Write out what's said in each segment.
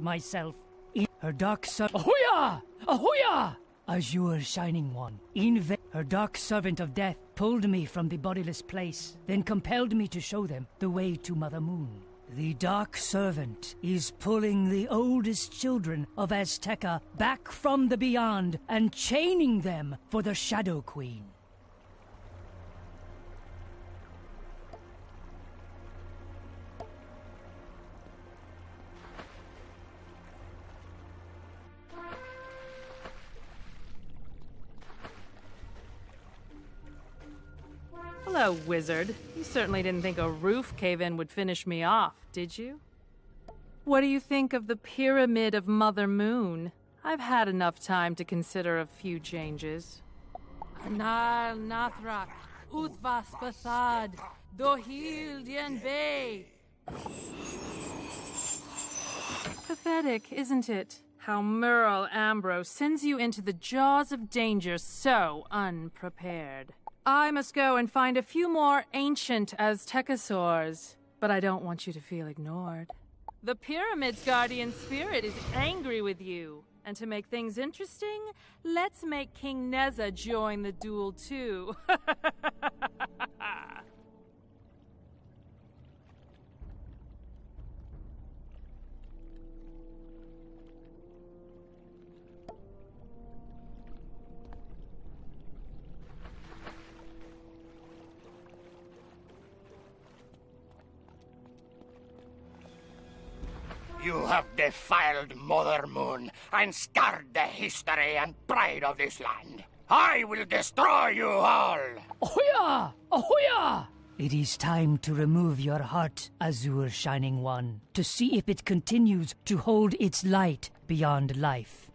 myself. In her dark son. Ahoya! Ahoya! Azure Shining One. In her dark servant of death pulled me from the bodiless place, then compelled me to show them the way to Mother Moon. The Dark Servant is pulling the oldest children of Azteca back from the beyond and chaining them for the Shadow Queen. Hello, wizard. You certainly didn't think a roof cave in would finish me off, did you? What do you think of the Pyramid of Mother Moon? I've had enough time to consider a few changes. Anal Nathrak, Uthvas Bathad, Dohil. Pathetic, isn't it? How Merle Ambrose sends you into the jaws of danger so unprepared. I must go and find a few more ancient Aztecosaurs, but I don't want you to feel ignored. The Pyramid's guardian spirit is angry with you. And to make things interesting, let's make King Neza join the duel too. defiled Mother Moon and scarred the history and pride of this land. I will destroy you all! Ahoya! Ahoya! It is time to remove your heart, Azure Shining One, to see if it continues to hold its light beyond life.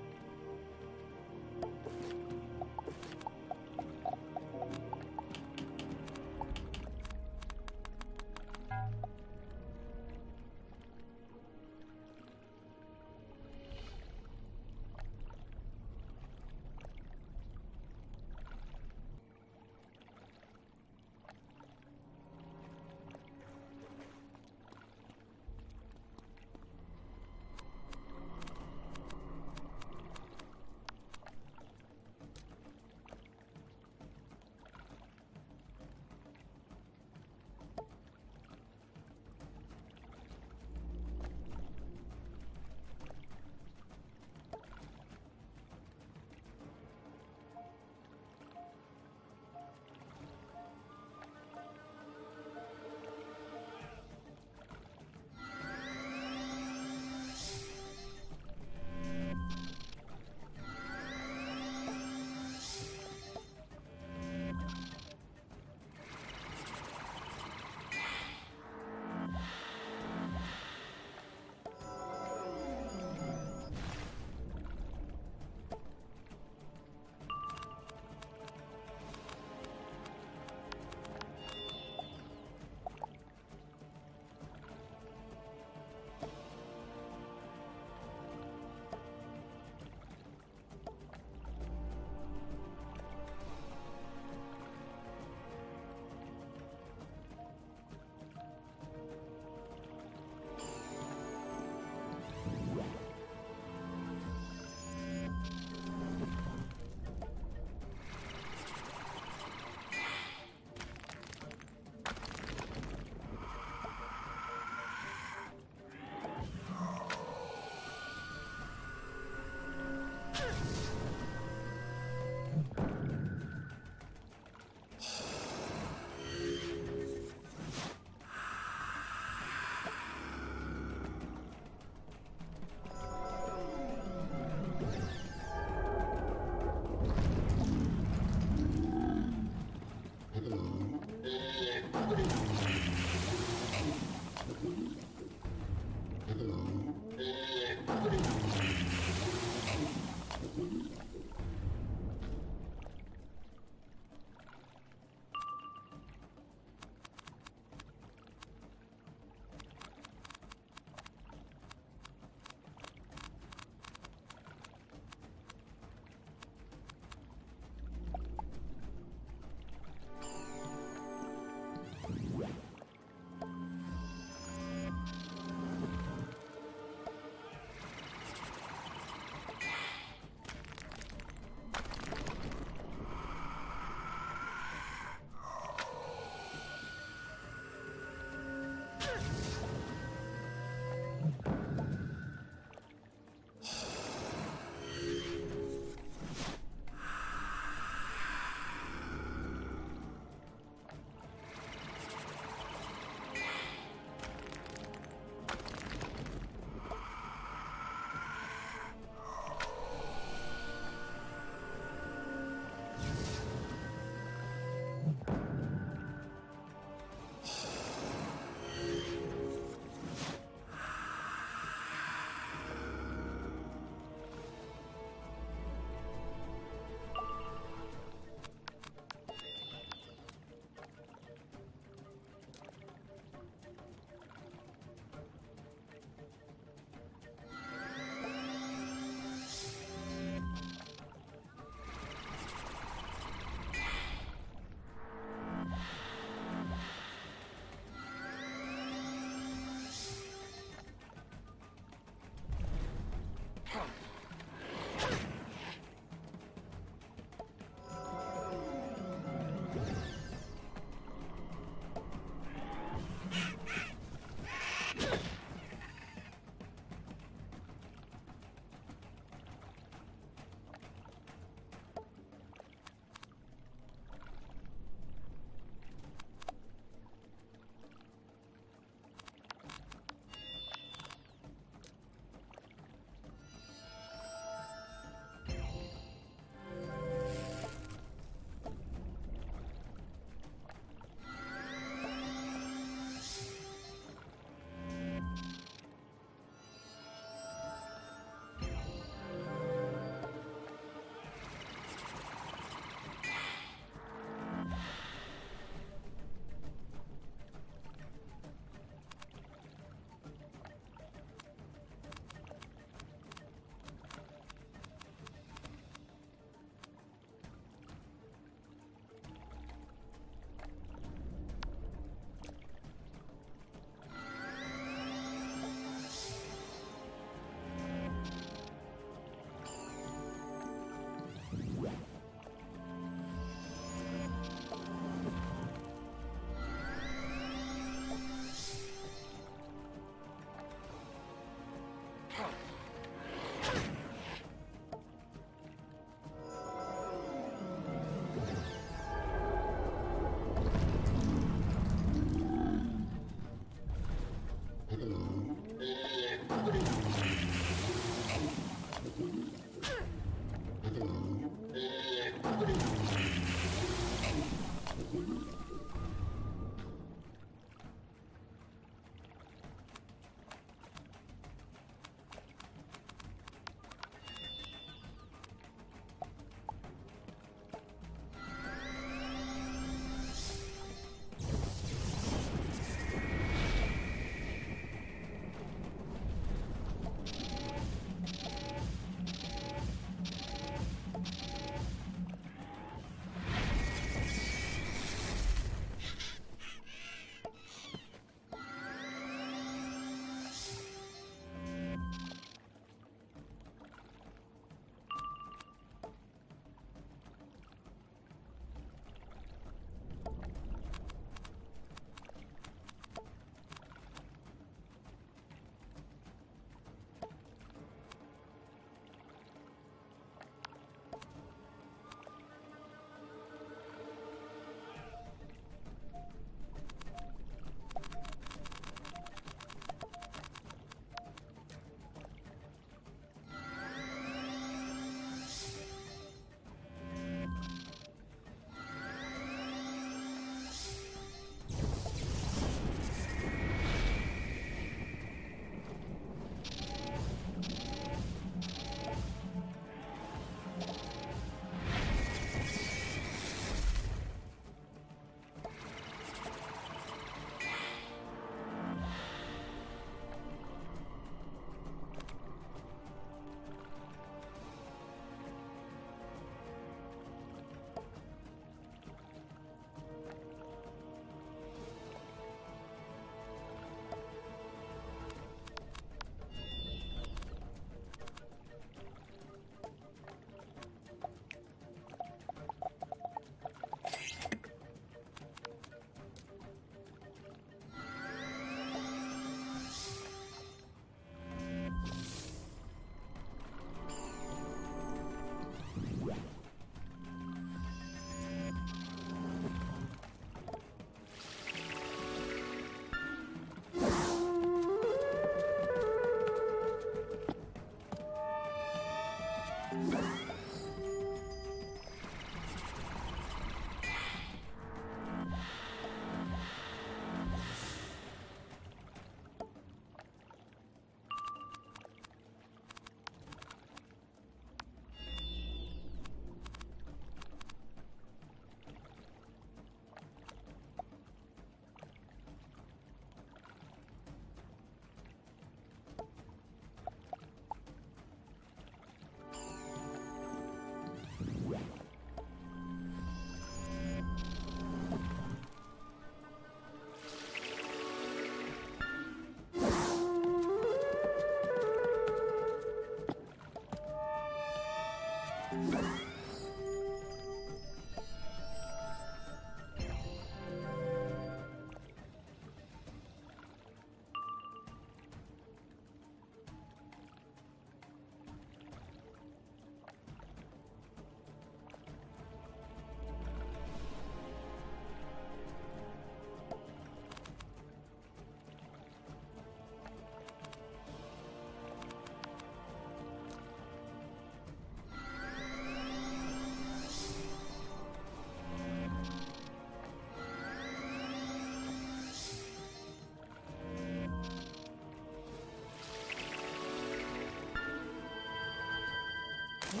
Mm.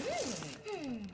Mm.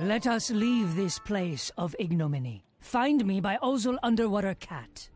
Let us leave this place of ignominy. Find me by Ozul Underwater Cat.